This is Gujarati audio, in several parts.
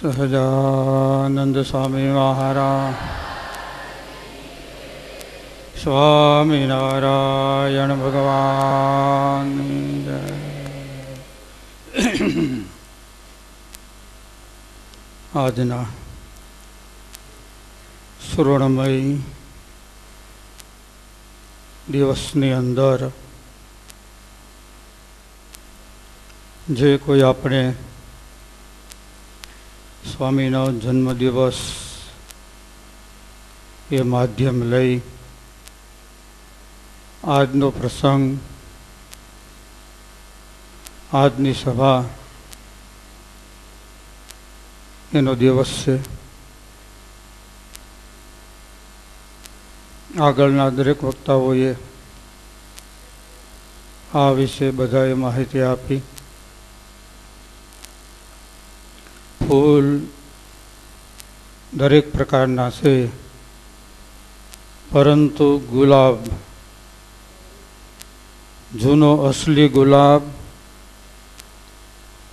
સહજાનંદ સ્વામી મહારાજ સ્વામિનારાયણ ભગવાન આજના સુવર્ણમય દિવસની અંદર જે કોઈ આપણે સ્વામીનો જન્મદિવસ એ માધ્યમ લઈ આજનો પ્રસંગ, આજની સભા એનો દિવસ છે. આગળના દરેક વક્તાઓએ આ વિશે બધાએ માહિતી આપી. ફૂલ દરેક પ્રકારના છે. પરંતુ ગુલાબ, જૂનો અસલી ગુલાબ,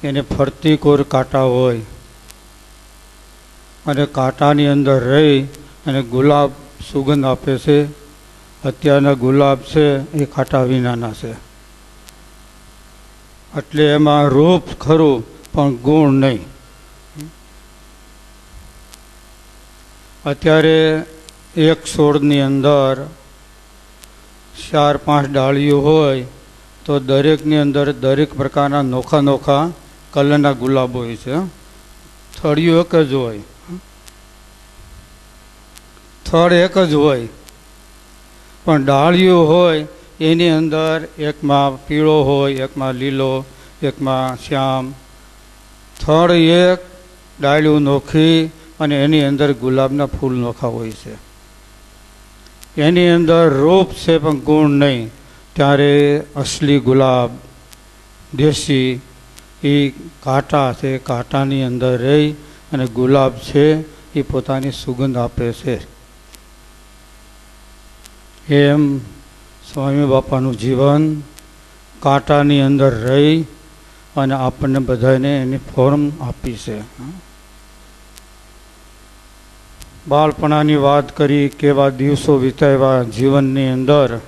એને ફરતી કોર કાંટા હોય. અને કાંટાની અંદર રહી અને ગુલાબ સુગંધ આપે છે. અત્યારના ગુલાબ છે એ કાંટા વિનાના છે. એટલે એમાં રૂપ ખરું, પણ ગુણ નહીં. અત્યારે એક છોડની અંદર ચાર પાંચ ડાળીઓ હોય, તો દરેકની અંદર દરેક પ્રકારના નોખા નોખા કલરના ગુલાબ હોય છે. થળિયું એક જ હોય. થળ એક જ હોય. પણ ડાળીઓ હોય, એની અંદર એકમાં પીળો હોય, એકમાં લીલો, એકમાં શ્યામ. થળ એક, ડાળીઓ નોખી અને એની અંદર ગુલાબના ફૂલ નોખા હોય છે. એની અંદર રૂપ છે પણ ગુણ નહીં. ત્યારે અસલી ગુલાબ, દેશી, એ કાંટા છે, કાંટાની અંદર રહી અને ગુલાબ છે, એ પોતાની સુગંધ આપે છે. એમ સ્વામી બાપાનું જીવન કાંટાની અંદર રહી અને આપણને બધાને એની ફોર્મ આપી છે. બાળપણાની વાત કરી કેવા દિવસો વિતાવ્યા જીવનની અંદર.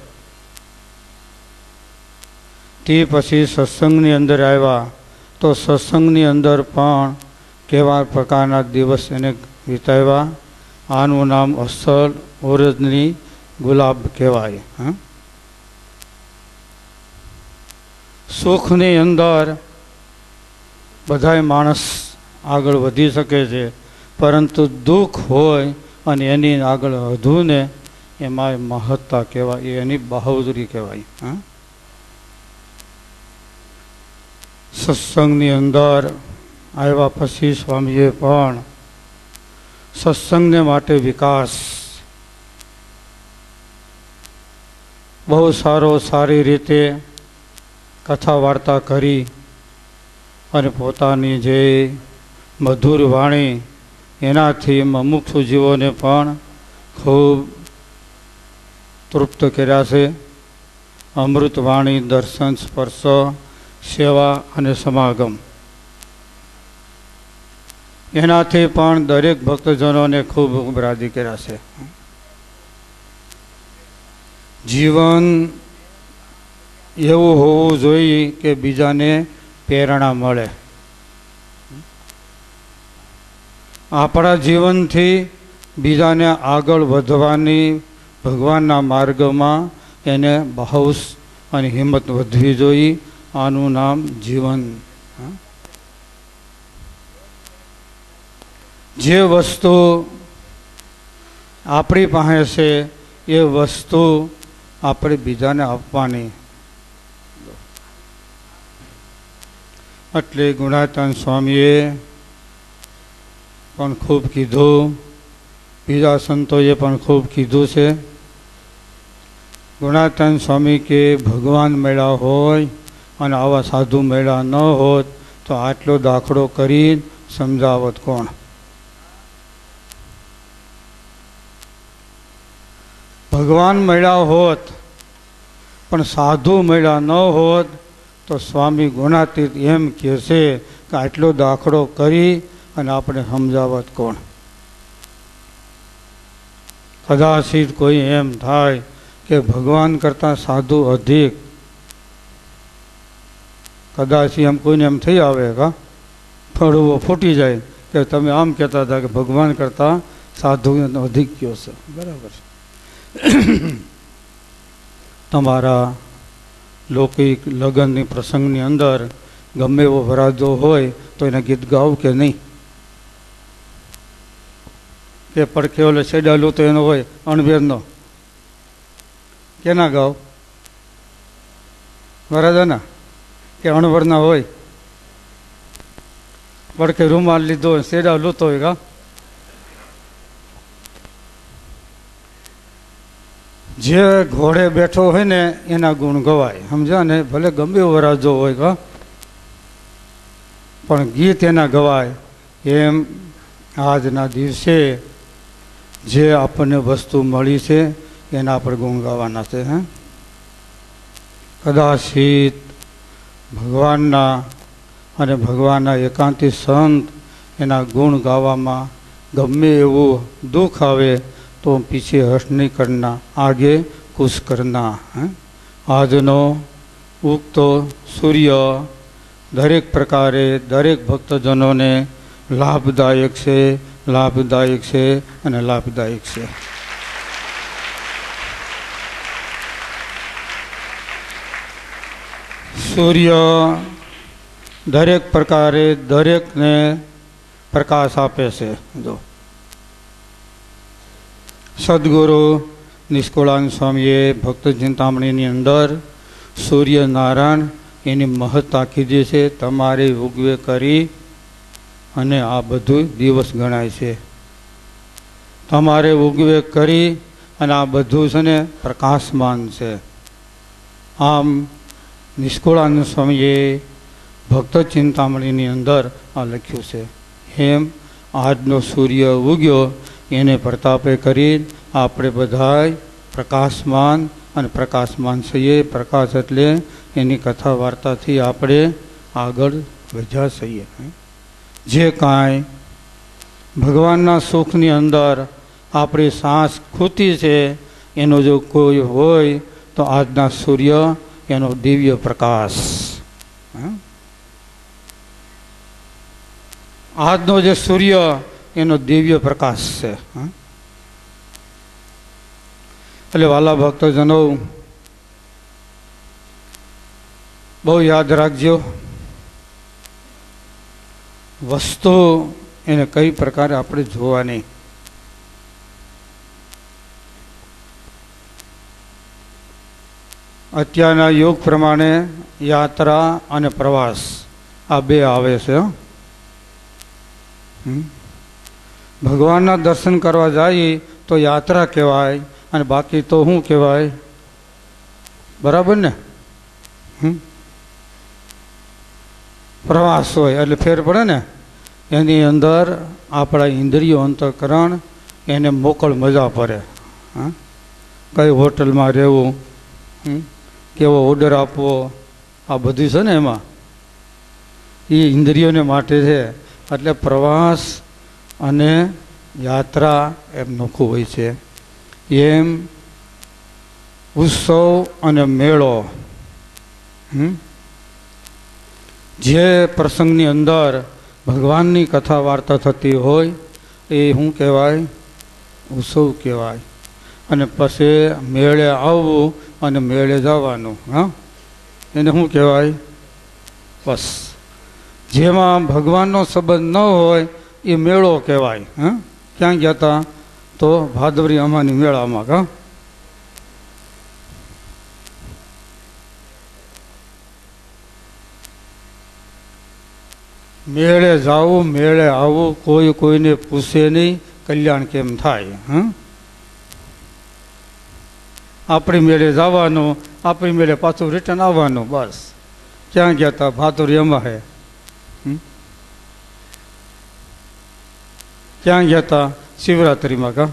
તે પછી સત્સંગની અંદર આવ્યા. તો સત્સંગની અંદર પણ કેવા પ્રકારના દિવસ એને વિતાવ્યા? આનું નામ અસલ ઓરજની ગુલાબ કહેવાય. સુખની અંદર બધાય માણસ આગળ વધી શકે છે. પરંતુ દુઃખ હોય અને એની આગળ વધુ ને એમાં મહત્તા કહેવાય એની બહાદુરી કહેવાય. હા? સત્સંગની અંદર આવ્યા પછી સ્વામીએ પણ સત્સંગને માટે વિકાસ, બહુ સારો સારી રીતે કથા વાર્તા કરી અને પોતાની જે મધુર વાણી એનાથી અમુક જીવોને પણ ખૂબ તૃપ્ત કર્યા છે. અમૃતવાણી, દર્શન, સ્પર્શ, સેવા અને સમાગમ. એનાથી પણ દરેક ભક્તજનોને ખૂબ રાજી કર્યા છે. જીવન એવું હોવું જોઈએ કે બીજાને પ્રેરણા મળે. આપણા જીવનથી બીજાને આગળ વધવાની ભગવાનના માર્ગમાં એને બહુસ અને હિંમત વધવી જોઈએ. આનું નામ જીવન. જે વસ્તુ આપણી પાસે છે, એ વસ્તુ આપણે બીજાને આપવાની. એટલે ગુણાતન સ્વામીએ પણ ખૂબ કીધું. બીજા સંતોએ પણ ખૂબ કીધું છે. ગુણાતન સ્વામી કે ભગવાન મેળા હોય અને આવા સાધુ મેળા ન હોત તો આટલો દાખલો કરી સમજાવત કોણ? ભગવાન મેળા હોત, પણ સાધુ મેળા ન હોત તો સ્વામી ગુણાતીત એમ કહે કે આટલો દાખલો કરી અને આપણે સમજાવત કોણ? કદાચિત કોઈ એમ થાય કે ભગવાન કરતાં સાધુ અધિક. કદાચ એમ કોઈને એમ થઈ આવે કા? ફળવો ફૂટી જાય કે તમે આમ કહેતા હતા કે ભગવાન કરતાં સાધુ અધિક કયો છે. બરાબર છે. તમારા લૌકિક લગ્નની પ્રસંગની અંદર ગમે એવો વરાજો હોય તો એને ગીત ગાવ કે નહીં? કે પડખે ઓલે છેડાલું તો એનો હોય, અણભેરનો. કેના ગાવ? વરાજાના કે અણવરના હોય? પડખે રૂમાલ લીધો હોય, શેડા લૂતો હોય કા જે ઘોડે બેઠો હોય ને, એના ગુણ ગવાય. સમજ્યા ને? ભલે ગમે વરાજો હોય કા પણ ગીત એના ગવાય. એમ આજના દિવસે જે આપણને વસ્તુ મળી છે, એના આપણે ગુણ ગાવાના છે, હે? કદાચિત ભગવાનના અને ભગવાનના એકાંતી સંત એના ગુણ ગાવામાં ગમે એવું દુઃખ આવે, તો પીછે હર્ષ નહીં કરના, આગે ખુશ કરના આજનો ઉગતો સૂર્ય દરેક પ્રકારે દરેક ભક્તજનોને લાભદાયક છે લાભદાયક છે અને લાભદાયક છે. સૂર્ય દરેક પ્રકારે દરેકને પ્રકાશ આપે છે. જો. સદગુરુ નિષ્કુળાન સ્વામીએ ભક્ત ચિંતામણીની અંદર સૂર્યનારાયણ એની મહત્તા કીધી છે. તમારે ઉગવે કરી અને આ બધું દિવસ ગણાય છે. તમારે ઉગવે કરી અને આ બધું છે ને પ્રકાશમાન છે. આમ નિષ્કુળાનંદ સ્વામીએ ભક્ત ચિંતામણીની અંદર આ લખ્યું છે. એમ આજનો સૂર્ય ઉગ્યો, એને પ્રતાપે કરી આપણે બધાય પ્રકાશમાન અને પ્રકાશમાન છીએ. પ્રકાશ એટલે એની કથા વાર્તાથી આપણે આગળ વધ્યા છીએ. જે કાંઈ ભગવાનના સુખની અંદર આપણી સાસ ખૂતી છે, એનો જો કોઈ હોય તો આજના સૂર્ય એનો દિવ્ય પ્રકાશ. આજનો જે સૂર્ય, એનો દિવ્ય પ્રકાશ છે. એટલે વાલા ભક્તજનો, બહુ યાદ રાખજો. વસ્તુ એને કઈ પ્રકારે આપણે જોવાની? અત્યારના યોગ પ્રમાણે યાત્રા અને પ્રવાસ આ બે આવે છે ભગવાનના દર્શન કરવા જઈએ તો યાત્રા કહેવાય અને બાકી તો શું કહેવાય? બરાબર ને? પ્રવાસ હોય, એટલે ફેર પડે ને, એની અંદર આપણા ઇન્દ્રિયો અંતઃકરણ એને મોકળ મજા પડે હા? કઈ હોટલમાં રહેવું કેવો ઓર્ડર આપવો, આ બધું છે ને એમાં. એ ઇન્દ્રિયોને માટે છે. એટલે પ્રવાસ અને યાત્રા એમ નોખું હોય છે. એમ ઉત્સવ અને મેળો જે પ્રસંગની અંદર ભગવાનની કથા વાર્તા થતી હોય એ શું કહેવાય, ઉત્સવ કહેવાય. અને પછી મેળે આવવું અને મેળે જવાનું, હા? એને શું કહેવાય, બસ. જેમાં ભગવાનનો સંબંધ ન હોય એ મેળો કહેવાય, હા? ક્યાં ગયા હતા તો ભાદવરી અમાની મેળામાં કા મેળે જાવું મેળે આવું, કોઈ કોઈને પૂછે નહીં, કલ્યાણ કેમ થાય, હં? આપણી મેળે જવાનું, આપણી મેળે પાછું રિટર્ન આવવાનું, બસ. ક્યાં ગયા હતા ભાતુર એમાં હે? ક્યાં ગયા હતા શિવરાત્રિમાં કા?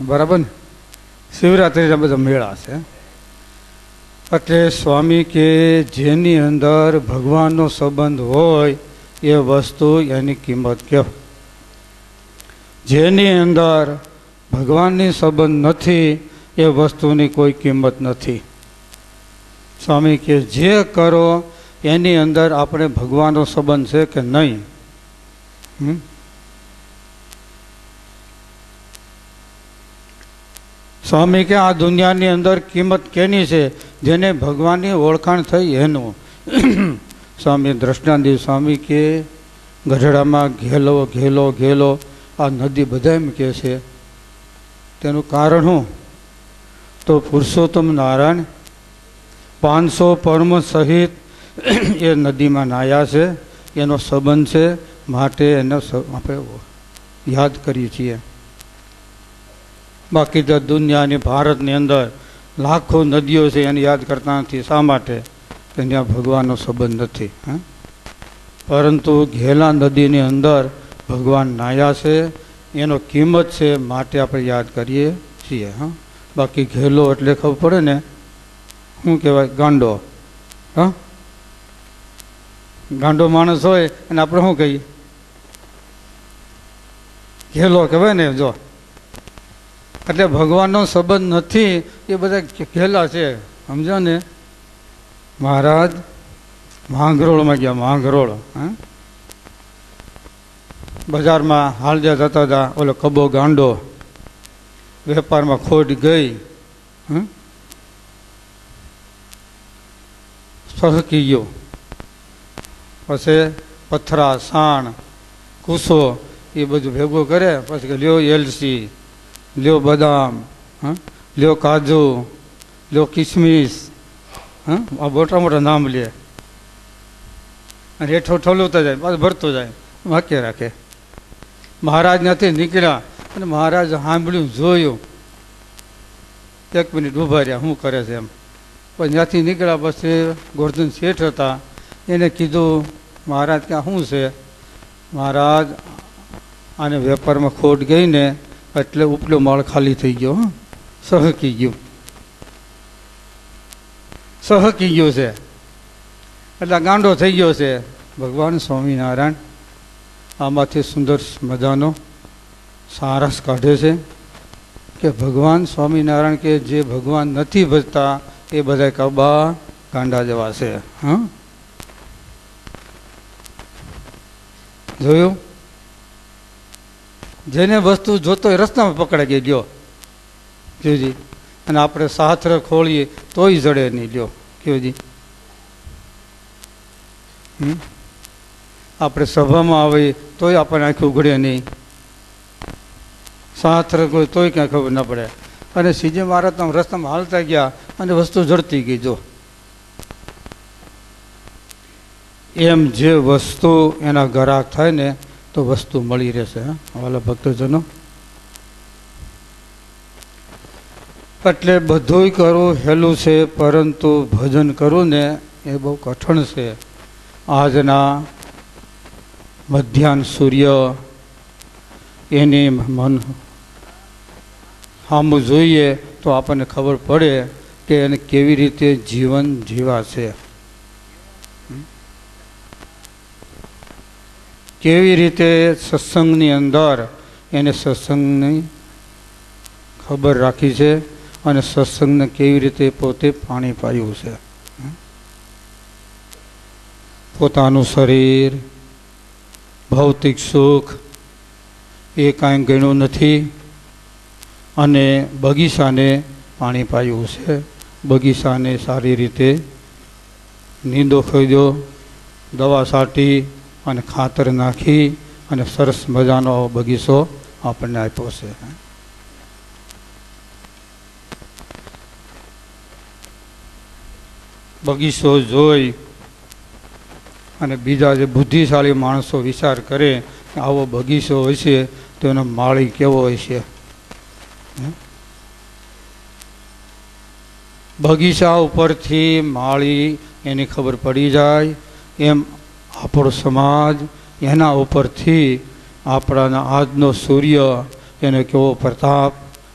બરાબર ને? શિવરાત્રિના બધા મેળા છે એટલે સ્વામી કે જેની અંદર ભગવાનનો સંબંધ હોય એ વસ્તુ એની કિંમત કહો. જેની અંદર ભગવાનની સંબંધ નથી, એ વસ્તુની કોઈ કિંમત નથી. સ્વામી કે જે કરો, એની અંદર આપણે ભગવાનનો સંબંધ છે કે નહીં? સ્વામી કે આ દુનિયાની અંદર કિંમત કેની છે? જેને ભગવાનની ઓળખાણ થઈ એનું. સ્વામી દ્રષ્ટાંતિ સ્વામી કે, ગઢડામાં ઘેલો ઘેલો ઘેલો, આ નદી બધા એમ કહે છે. તેનું કારણ શું? તો પુરુષોત્તમ નારાયણ પાંચસો પરમ સહિત એ નદીમાં નાયા છે. એનો સંબંધ છે માટે એનો આપણે યાદ કરીએ છીએ. બાકી તો દુનિયાની, ભારતની અંદર લાખો નદીઓ છે એને યાદ કરતા નથી. શા માટે? ત્યાં ભગવાનનો સંબંધ નથી પરંતુ ઘેલા નદીની અંદર ભગવાન નાયા છે. એનો કિંમત છે માટે આપણે યાદ કરીએ છીએ, હા? બાકી ઘેલો એટલે ખબર પડે ને? શું કહેવાય? ગાંડો, હા? ગાંડો માણસ હોય અને આપણે શું કહીએ? ઘેલો કહેવાય ને, જો. એટલે ભગવાનનો સંબંધ નથી, એ બધા ઘેલા છે. સમજો ને? મહારાજ, માંગરોળમાં ગયા, માંગરોળ, હા? બજારમાં હાલજા જતા હતા, ઓલો કબો ગાંડો, વેપારમાં ખોટ ગઈ? સહકી ગયો. પછી પથરા, સાણ કૂસો એ બધું ભેગું કરે, પછી લ્યો એલસી. લ્યો બદામ, હં? લ્યો કાજુ, લ્યો કિસમિસ, હં? આ મોટા મોટા નામ લે. અને હેઠો ઠોલવતા જાય પાછું ભરતો જાય. વાક્ય રાખે. મહારાજ નથી નીકળ્યા, અને મહારાજ સાંભળ્યું, જોયું. એક મિનિટ ઊભા રહ્યા, શું કરે છે એમ. પણ ત્યાંથી નીકળ્યા પછી ગોરધન શેઠ હતા, એને કીધું, મહારાજ ક્યાં શું છે? મહારાજ, આને વેપારમાં ખોટ ગઈ ને એટલે ઉપલો માળ ખાલી થઈ ગયો, હં. સહકી ગયું. સહકી ગયો છે. એટલે ગાંડો થઈ ગયો છે. ભગવાન સ્વામિનારાયણ, આમાંથી સુંદર મજાનો સારસ કાઢે છે કે ભગવાન સ્વામિનારાયણ કે જે ભગવાન નથી ભજતા, એ બધા કબા ગાંડા જેવા છે. હા. જોયું? જેને વસ્તુ જોતો એ રસ્તામાં પકડાઈ ગઈ ગયો. કયોજી અને આપણે સાહત્ર ખોલીએ તોય જડે નહીં લ્યો કયોજી આપણે સભામાં આવીએ તોય આપણને આંખી ઉઘડે નહીં. સાહત્ર કોઈ તોય ક્યાં ખબર ન પડે. અને સીજે મહારાજ આમ રસ્તામાં હાલતા ગયા અને વસ્તુ જડતી ગઈ, જો. એમ જે વસ્તુ એના ગરાક થાય ને તો વસ્તુ મળી રહેશે વાલા ભક્તજનો. એટલે બધુંય કરવું હેલું છે, પરંતુ ભજન કરવું ને એ બહુ કઠણ છે. આજના મધ્યાહન સૂર્ય, એની મન સામું જોઈએ તો આપણને ખબર પડે કે એને કેવી રીતે જીવન જીવા કેવી રીતે સત્સંગની અંદર એને સત્સંગની ખબર રાખી છે અને સત્સંગને કેવી રીતે પોતે પાણી પાયું છે? પોતાનું શરીર, ભૌતિક સુખ, એ કાંઈ ગણ્યું નથી અને બગીચાને પાણી પાયું છે. બગીચાને સારી રીતે નીંદો ખોદ્યો દવા છાંટી અને ખાતર નાખી અને સરસ મજાનો બગીચો આપણને આપ્યો છે. બગીચો જોઈ અને બીજા જે બુદ્ધિશાળી માણસો વિચાર કરે કે આવો બગીચો હોય છે, તો એનો માળી કેવો હોય છે? બગીચા ઉપરથી માળી એની ખબર પડી જાય. એમ આપણો સમાજ એના ઉપરથી આપણાના આજનો સૂર્ય, એનો કેવો પ્રતાપ,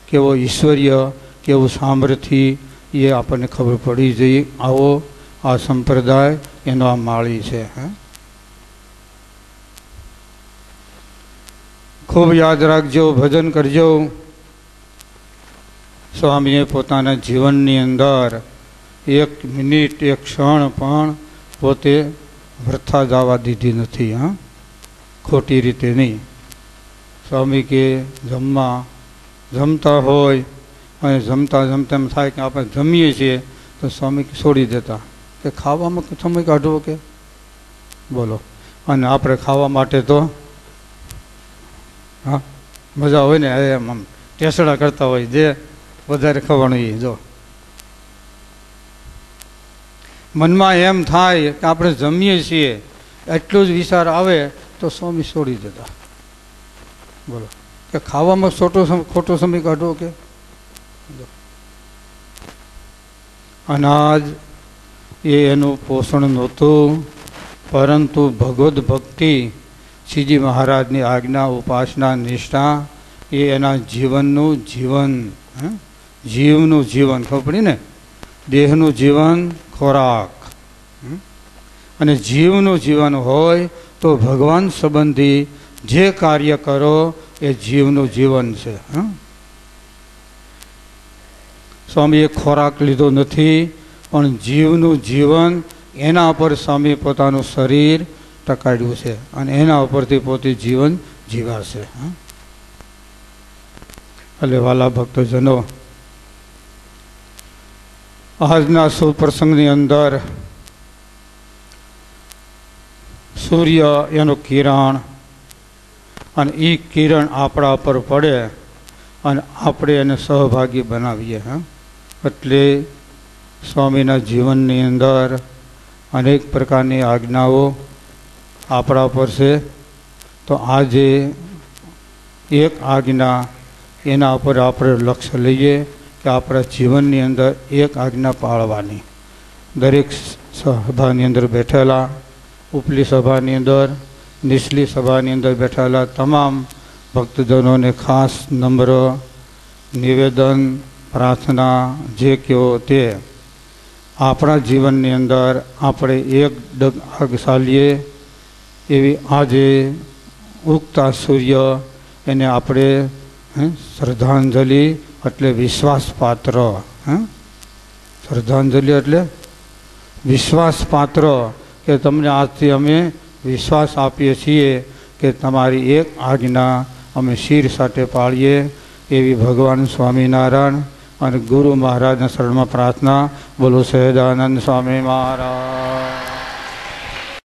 કેવો ઈશ્વર્ય, કેવું સામર્થ્ય એ આપણને ખબર પડી જઈએ આવો આ સંપ્રદાય એનો આ માળી છે, હે. ખૂબ યાદ રાખજો, ભજન કરજો. સ્વામીએ પોતાના જીવનની અંદર એક મિનિટ, એક ક્ષણ પણ પોતે વૃથા જવા દીધી નથી, હા? ખોટી રીતે નહીં. સ્વામી કે જમવા, જમતા હોય, અને જમતા જમતા એમ થાય કે આપણે જમીએ છીએ, તો સ્વામી છોડી દેતા. કે ખાવામાં સમય કાઢવો કે? બોલો. અને આપણે ખાવા માટે તો, હા? મજા હોય ને એમ આમ ટેસડા કરતા હોય, જે વધારે ખવાનું એ, જો. મનમાં એમ થાય કે આપણે જમીએ છીએ, એટલો જ વિચાર આવે તો સ્વામી છોડી દેતા. બોલો. કે ખાવામાં ખોટો ખોટો સમય કાઢો કે? અનાજ એ એનું પોષણ નહોતું, પરંતુ ભગવદ્ ભક્તિ, શ્રીજી મહારાજની આજ્ઞા, ઉપાસના, નિષ્ઠા એ એના જીવનનું જીવન, હ? જીવનું જીવન, ખબર પડી ને? દેહનું જીવન ખોરાક અને જીવનું જીવન હોય તો ભગવાન સંબંધી જે કાર્ય કરો એ જીવનું જીવન છે? સ્વામીએ ખોરાક લીધો નથી, પણ જીવનું જીવન એના પર સ્વામી પોતાનું શરીર ટકાડ્યું છે અને એના ઉપરથી પોતે જીવન જીવાશે? એટલે વાલા ભક્તજનો આજના સુપ્રસંગની અંદર સૂર્ય, એનું કિરણ અને એ કિરણ આપણા પર પડે અને આપણે એને સહભાગી બનાવીએ, હા? એટલે સ્વામીના જીવનની અંદર અનેક પ્રકારની આજ્ઞાઓ આપણા પર છે. તો આજે એક આજ્ઞા એના ઉપર આપણે લક્ષ્ય લઈએ. કે આપણા જીવનની અંદર એક આજ્ઞા પાળવાની. દરેક સભાની અંદર બેઠેલા, ઉપલી સભાની અંદર, નીચલી સભાની અંદર બેઠેલા તમામ ભક્તજનોને ખાસ નમ્ર નિવેદન, પ્રાર્થના જે કહો તે આપણા જીવનની અંદર આપણે એક ડગ આગ સાલીએ એવી આજે ઉગતા સૂર્ય એને આપણે શ્રદ્ધાંજલિ એટલે વિશ્વાસપાત્ર શ્રદ્ધાંજલિ એટલે વિશ્વાસપાત્ર કે તમને આજથી અમે વિશ્વાસ આપીએ છીએ કે તમારી એક આજ્ઞા અમે શિર સાથે પાળીએ એવી ભગવાન સ્વામિનારાયણ અને ગુરુ મહારાજના શરણમાં પ્રાર્થના. બોલો સહેજાનંદ સ્વામી મહારાજ.